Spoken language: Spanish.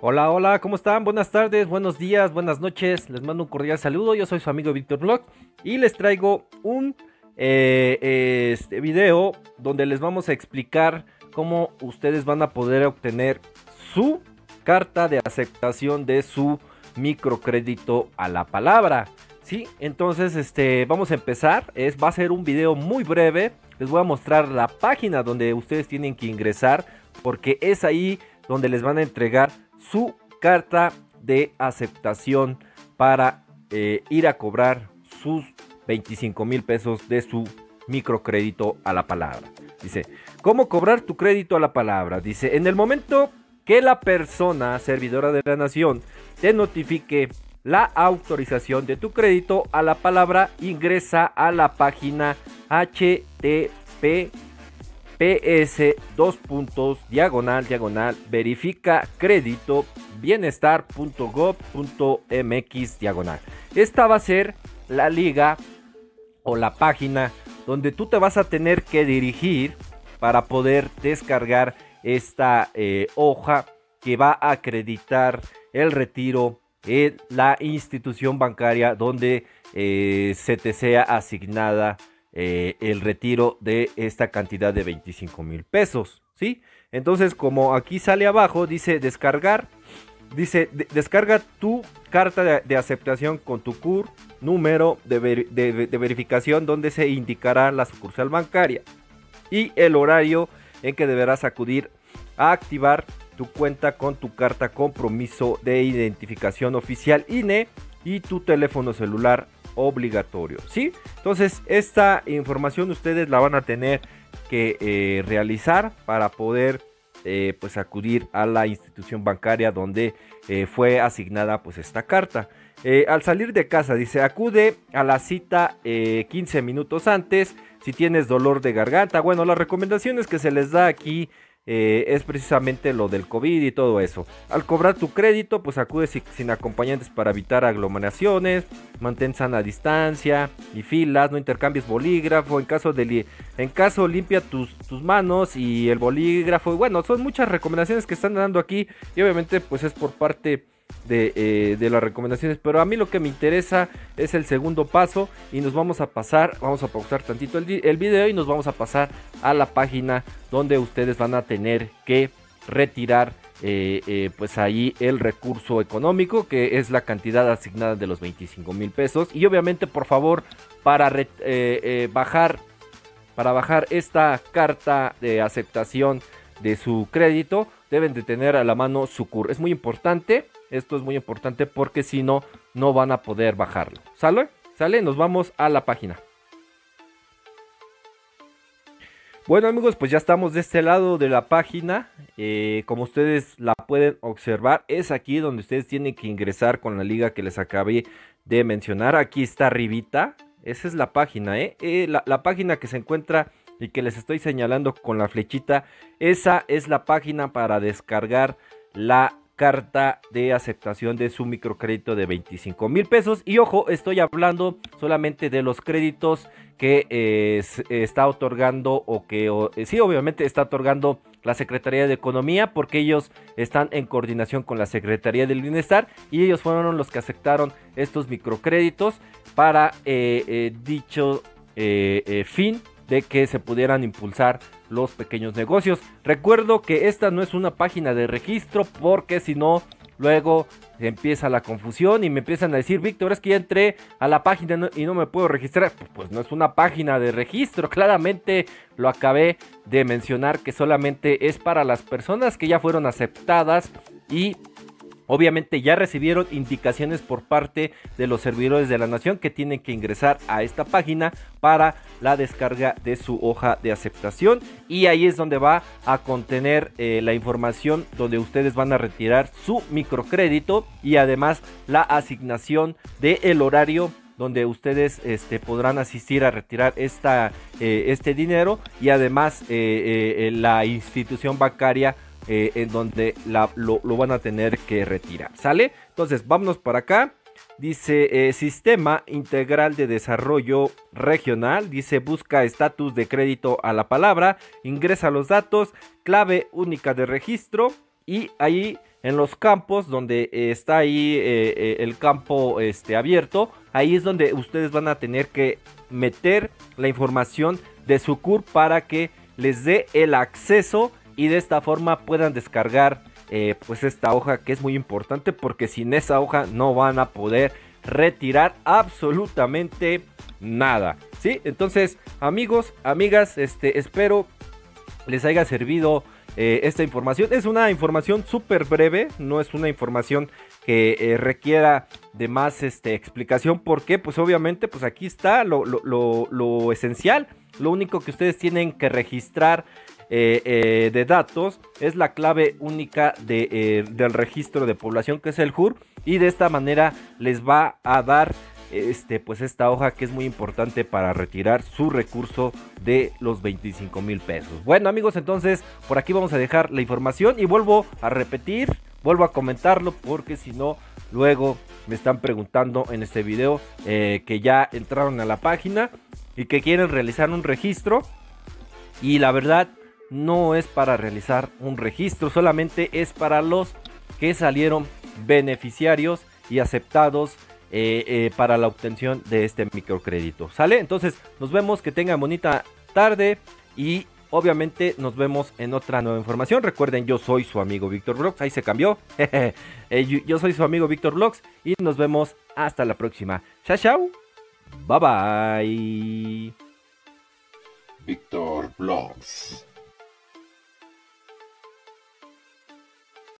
Hola, hola, ¿cómo están? Buenas tardes, buenos días, buenas noches. Les mando un cordial saludo. Yo soy su amigo Víctor Vlog y les traigo un eh, este video donde les vamos a explicar cómo ustedes van a poder obtener su carta de aceptación de su microcrédito a la palabra. Sí, entonces este vamos a empezar. Es va a ser un video muy breve. Les voy a mostrar la página donde ustedes tienen que ingresar porque es ahí donde les van a entregar su carta de aceptación para eh, ir a cobrar sus 25 mil pesos de su microcrédito a la palabra. Dice, ¿cómo cobrar tu crédito a la palabra? Dice, en el momento que la persona servidora de la nación te notifique la autorización de tu crédito a la palabra, ingresa a la página http PS dos puntos diagonal diagonal verifica crédito bienestar.gov.mx diagonal. Esta va a ser la liga o la página donde tú te vas a tener que dirigir para poder descargar esta eh, hoja que va a acreditar el retiro en la institución bancaria donde eh, se te sea asignada eh, el retiro de esta cantidad de 25 mil pesos, ¿sí? Entonces, como aquí sale abajo, dice descargar, dice descarga tu carta de, aceptación con tu CUR, número de, de, verificación donde se indicará la sucursal bancaria y el horario en que deberás acudir a activar tu cuenta con tu carta compromiso de identificación oficial INE y tu teléfono celular obligatorio. ¿sí? Entonces, esta información ustedes la van a tener que eh, realizar para poder eh, pues acudir a la institución bancaria donde eh, fue asignada pues esta carta. al salir de casa dice acude a la cita 15 minutos antes si tienes dolor de garganta. Bueno, las recomendaciones que se les da aquí eh, es precisamente lo del COVID y todo eso. Al cobrar tu crédito, pues acude sin, acompañantes para evitar aglomeraciones, mantén sana distancia y filas, no intercambies bolígrafo, en caso de en caso limpia tus, tus manos y el bolígrafo. Bueno, son muchas recomendaciones que están dando aquí y obviamente pues es por parte eh, de, las recomendaciones. Pero a mí lo que me interesa es el segundo paso. Y nos vamos a pasar, vamos a pausar tantito el, el video y nos vamos a pasar a la página donde ustedes van a tener que retirar. Eh, eh, pues ahí el recurso económico que es la cantidad asignada de los 25 mil pesos y obviamente por favor para bajar para bajar esta carta de aceptación de su crédito deben de tener a la mano su CUR es muy importante esto es muy importante porque si no, no van a poder bajarlo. ¿Sale? ¿Sale? Nos vamos a la página. Bueno amigos, pues ya estamos de este lado de la página. Eh, como ustedes la pueden observar, es aquí donde ustedes tienen que ingresar con la liga que les acabé de mencionar. Aquí está arribita. Esa es la página, ¿eh? eh la, la página que se encuentra y que les estoy señalando con la flechita. Esa es la página para descargar la carta de aceptación de su microcrédito de 25 mil pesos. Y ojo, estoy hablando solamente de los créditos que eh, está otorgando o que eh, sí, obviamente está otorgando la Secretaría de Economía porque ellos están en coordinación con la Secretaría del Bienestar y ellos fueron los que aceptaron estos microcréditos para eh, dicho fin de que se pudieran impulsar los pequeños negocios. Recuerdo que esta no es una página de registro porque si no, luego empieza la confusión y me empiezan a decir, Víctor, es que entré a la página y no me puedo registrar. Pues no es una página de registro, claramente lo acabé de mencionar que solamente es para las personas que ya fueron aceptadas y Obviamente ya recibieron indicaciones por parte de los servidores de la nación que tienen que ingresar a esta página para la descarga de su hoja de aceptación. Y ahí es donde va a contener eh, la información donde ustedes van a retirar su microcrédito y además la asignación del el horario donde ustedes este, podrán asistir a retirar esta, eh, este dinero y además eh, la institución bancaria eh, en donde lo, van a tener que retirar. ¿Sale? Entonces, vámonos para acá. Dice eh, Sistema Integral de Desarrollo Regional. Dice busca estatus de crédito a la palabra. Ingresa los datos. Clave única de registro. y ahí en los campos donde está ahí eh, eh, el campo este, abierto, ahí es donde ustedes van a tener que meter la información de su CUR para que les dé el acceso y de esta forma puedan descargar eh, pues esta hoja que es muy importante porque sin esa hoja no van a poder retirar absolutamente nada. ¿Sí? Entonces, amigos, amigas, este, espero les haya servido eh, esta información. Es una información súper breve, no es una información que eh, requiera de más este, explicación. porque Pues obviamente, pues aquí está lo, lo, esencial. Lo único que ustedes tienen que registrar eh, de datos es la clave única de, del registro de población que es el HUR y de esta manera les va a dar este, pues esta hoja que es muy importante para retirar su recurso de los 25 mil pesos. Bueno amigos, entonces por aquí vamos a dejar la información y vuelvo a repetir, vuelvo a comentarlo porque si no, luego me están preguntando en este video eh, que ya entraron a la página y que quieren realizar un registro y la verdad no es para realizar un registro, solamente es para los que salieron beneficiarios y aceptados eh, eh, para la obtención de este microcrédito. ¿Sale? Entonces nos vemos, que tengan bonita tarde y obviamente nos vemos en otra nueva información. Recuerden, yo soy su amigo Víctor Vlogs, ahí se cambió. Eh, yo soy su amigo Víctor Vlogs y nos vemos hasta la próxima. Chao, chao. Bye bye. Víctor Vlogs.